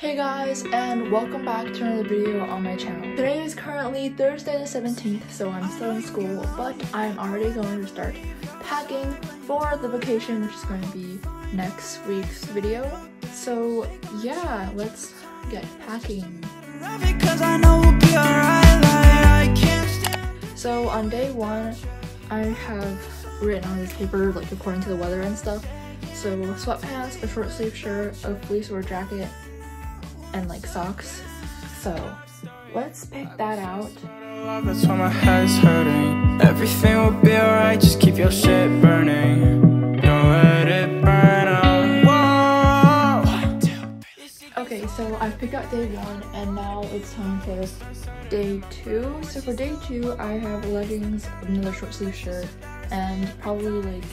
Hey guys and welcome back to another video on my channel. Today is currently Thursday the 17th so I'm still in school but I'm already going to start packing for the vacation which is going to be next week's video. So yeah, let's get packing. So on day one, I have written on this paper like according to the weather and stuff. So sweatpants, a short sleeve shirt, a fleece or jacket, and like socks. So let's pick that out. That's why my head's hurting. Everything will be alright, just keep your shit burning. Don't let it burn out. Okay, so I've picked out day one and now it's time for day two. So for day two, I have leggings, another short sleeve shirt, and probably like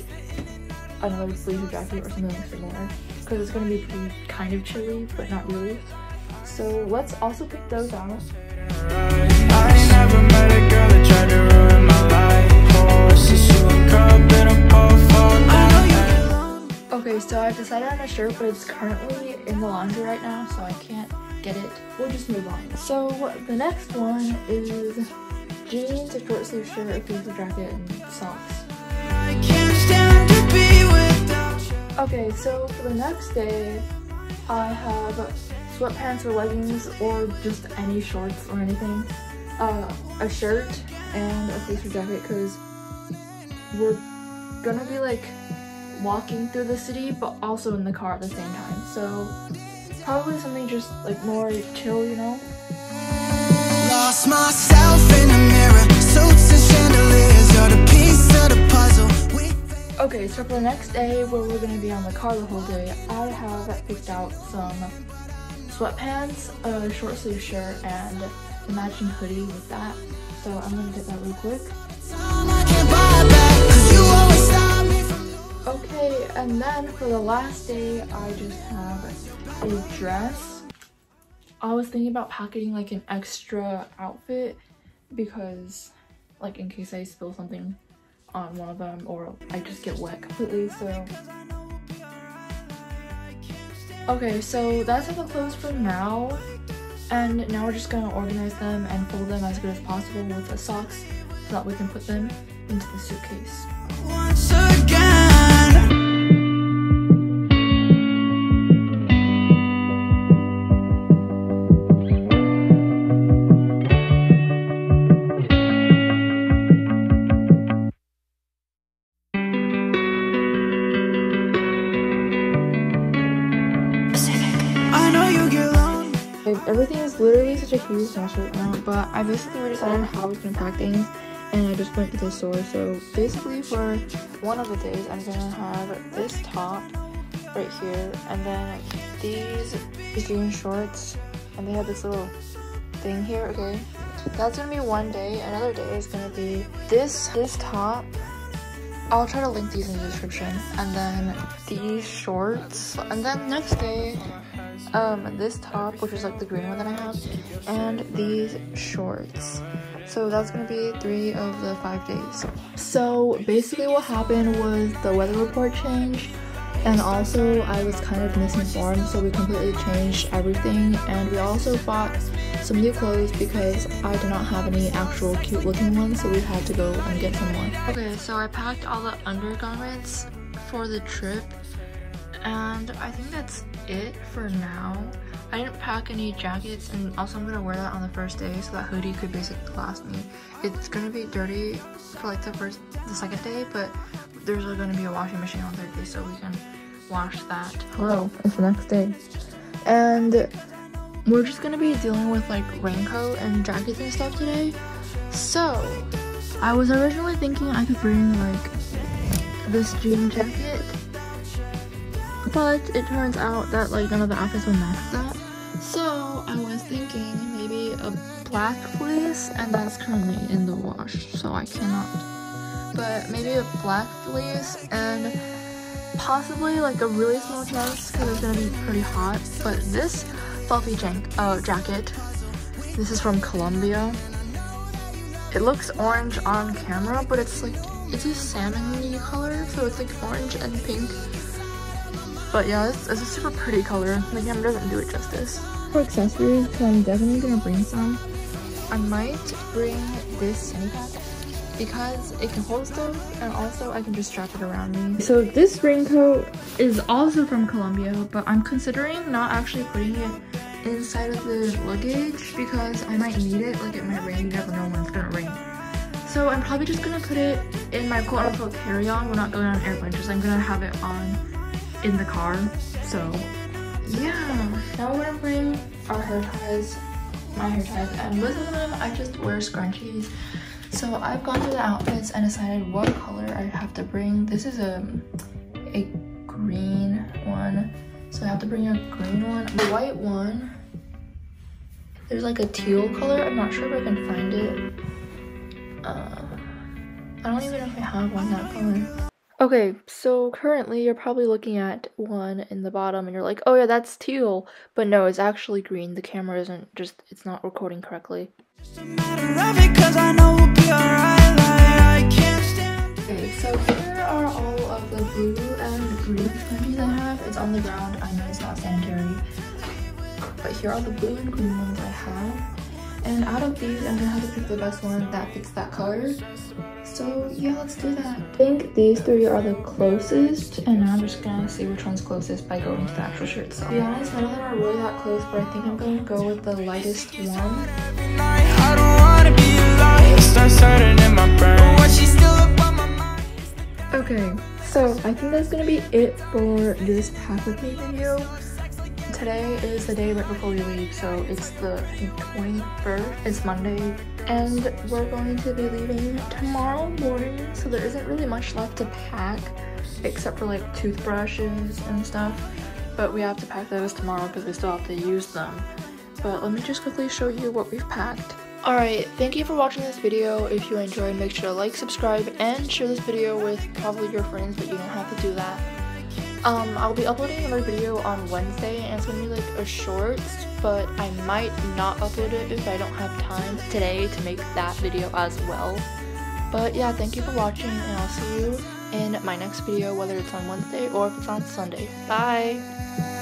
another sleeve jacket or something similar because it's gonna be pretty kind of chilly, but not really. So let's also pick those out. I never met a girl that tried to ruin my life. Oh, since you and girl been a both I know you belong. Okay, so I've decided on a shirt, but it's currently in the laundry right now, so I can't get it. We'll just move on. So the next one is jeans, a short sleeve shirt, a fleece jacket, and socks. I can't stand to be without you. Okay, so for the next day, I have sweatpants or leggings or just any shorts or anything, uh, a shirt, and a fleece jacket because we're gonna be like walking through the city but also in the car at the same time. So probably something just like more chill, you know? Lost myself in a mirror, suits and chandeliers. You're the piece of the puzzle. Okay, so for the next day where we're gonna be on the car the whole day, I have picked out some sweatpants, a short sleeve shirt, and a matching hoodie with that. So I'm gonna get that real quick. Okay, and then for the last day, I just have a dress. I was thinking about packing like an extra outfit because like in case I spill something on one of them or I just get wet completely, so. Okay, so that's all the clothes for now. And now we're just gonna organize them and fold them as good as possible with the socks so that we can put them into the suitcase. Like, everything is literally such a huge right now, but I basically already decided how I was gonna pack things, and I just went to the store. So basically, for one of the days, I'm gonna have this top right here, and then these jean shorts, and they have this little thing here. Okay, that's gonna be one day. Another day is gonna be this this top. I'll try to link these in the description, and then these shorts, and then next day um this top which is like the green one that i have and these shorts. So that's gonna be three of the five days. So basically what happened was the weather report changed and also i was kind of misinformed so we completely changed everything and we also bought some new clothes because i did not have any actual cute looking ones so we had to go and get some more okay so i packed all the undergarments for the trip and I think that's it for now. I didn't pack any jackets and also I'm gonna wear that on the first day so that hoodie could basically last me. It's gonna be dirty for like the first, the second day, but there's gonna be a washing machine on third day so we can wash that. Hello, it's the next day. And we're just gonna be dealing with like raincoat and jackets and stuff today. So, I was originally thinking I could bring like this jean jacket but it turns out that like none of the outfits will match that. So I was thinking maybe a black fleece, and that's currently in the wash, so I cannot. But maybe a black fleece and possibly like a really small chest because it's gonna be pretty hot. But this fluffy jank uh, jacket, this is from Columbia. It looks orange on camera, but it's like it's a salmon color, so it's like orange and pink But yeah, it's, it's a super pretty color. The camera doesn't do it justice. For accessories, I'm definitely gonna bring some. I might bring this Sandy pack because it can hold stuff and also I can just strap it around me. So this raincoat is also from Columbia, but I'm considering not actually putting it inside of the luggage because I might need it. Like it might rain, you never know when it's gonna rain. So I'm probably just gonna put it in my quote unquote carry-on. We're not going on an airplane, just I'm gonna have it on in the car. So yeah. Now we're gonna bring our hair ties, my hair ties, and both of them I just wear scrunchies. So I've gone through the outfits and decided what color I have to bring. This is a, a green one. So I have to bring a green one. The white one, there's like a teal color. I'm not sure if I can find it. Uh, I don't even know if I have one that color. Okay, so currently you're probably looking at one in the bottom and you're like, oh yeah, that's teal. But no, it's actually green. The camera isn't just, it's not recording correctly. Okay, so here are all of the blue and green I have. It's on the ground. I know it's not sanitary. But here are the blue and green ones I have. And out of these, I'm gonna have to pick the best one that fits that color. So yeah, let's do that. I think these three are the closest, and now I'm just gonna see which one's closest by going to the actual shirt. So to be honest, none of them are really that close, but I think I'm gonna go with the lightest one. Okay, so I think that's gonna be it for this pack of me video. Today is the day right before we leave, so it's the 21st, it's Monday, and we're going to be leaving tomorrow morning, so there isn't really much left to pack, except for like toothbrushes and stuff, but we have to pack those tomorrow because we still have to use them. But let me just quickly show you what we've packed. Alright, thank you for watching this video. If you enjoyed, make sure to like, subscribe, and share this video with probably your friends, but you don't have to do that. Um, I'll be uploading another video on Wednesday, and it's gonna be like a short, but I might not upload it if I don't have time today to make that video as well. But yeah, thank you for watching, and I'll see you in my next video, whether it's on Wednesday or if it's on Sunday. Bye!